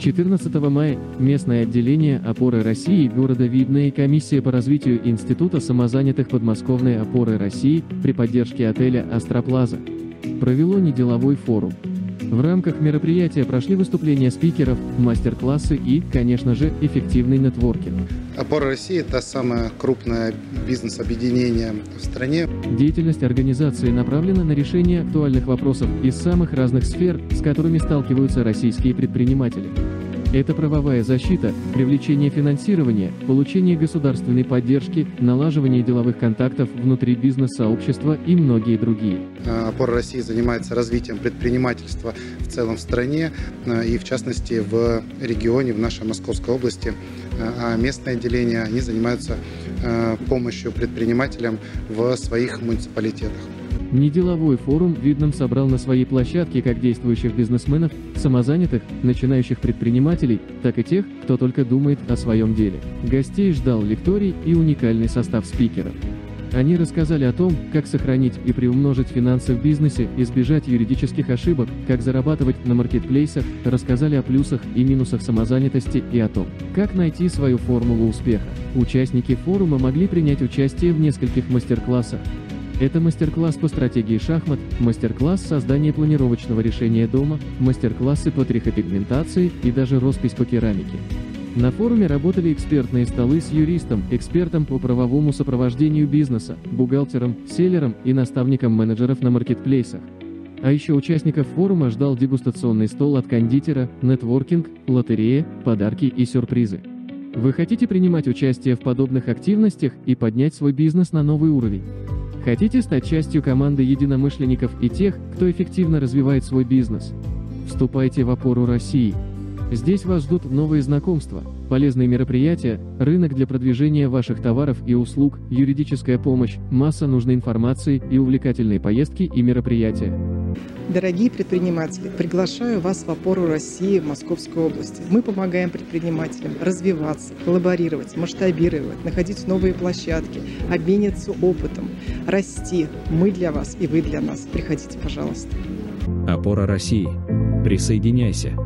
14 мая местное отделение «Опоры России» города Видное и комиссия по развитию Института самозанятых подмосковной «Опоры России» при поддержке отеля «Астроплаза» провело неделовой форум. В рамках мероприятия прошли выступления спикеров, мастер-классы и, конечно же, эффективный нетворкинг. «Опора России» – это самое крупное бизнес-объединение в стране. Деятельность организации направлена на решение актуальных вопросов из самых разных сфер, с которыми сталкиваются российские предприниматели. Это правовая защита, привлечение финансирования, получение государственной поддержки, налаживание деловых контактов внутри бизнес-сообщества и многие другие. Опора России занимается развитием предпринимательства в целом в стране э, и в частности в регионе, в нашей Московской области. Э, а местное отделение, они занимаются э, помощью предпринимателям в своих муниципалитетах. Неделовой форум Видном собрал на своей площадке как действующих бизнесменов, самозанятых, начинающих предпринимателей, так и тех, кто только думает о своем деле. Гостей ждал лекторий и уникальный состав спикеров. Они рассказали о том, как сохранить и приумножить финансы в бизнесе, избежать юридических ошибок, как зарабатывать на маркетплейсах, рассказали о плюсах и минусах самозанятости и о том, как найти свою формулу успеха. Участники форума могли принять участие в нескольких мастер-классах, это мастер-класс по стратегии шахмат, мастер-класс создания планировочного решения дома, мастер-классы по трихопигментации и даже роспись по керамике. На форуме работали экспертные столы с юристом, экспертом по правовому сопровождению бизнеса, бухгалтером, селлером и наставником менеджеров на маркетплейсах. А еще участников форума ждал дегустационный стол от кондитера, нетворкинг, лотерея, подарки и сюрпризы. Вы хотите принимать участие в подобных активностях и поднять свой бизнес на новый уровень? Хотите стать частью команды единомышленников и тех, кто эффективно развивает свой бизнес? Вступайте в опору России. Здесь вас ждут новые знакомства, полезные мероприятия, рынок для продвижения ваших товаров и услуг, юридическая помощь, масса нужной информации и увлекательные поездки и мероприятия. Дорогие предприниматели, приглашаю вас в опору России в Московской области. Мы помогаем предпринимателям развиваться, коллаборировать, масштабировать, находить новые площадки, обмениваться опытом, расти. Мы для вас и вы для нас. Приходите, пожалуйста. Опора России. Присоединяйся.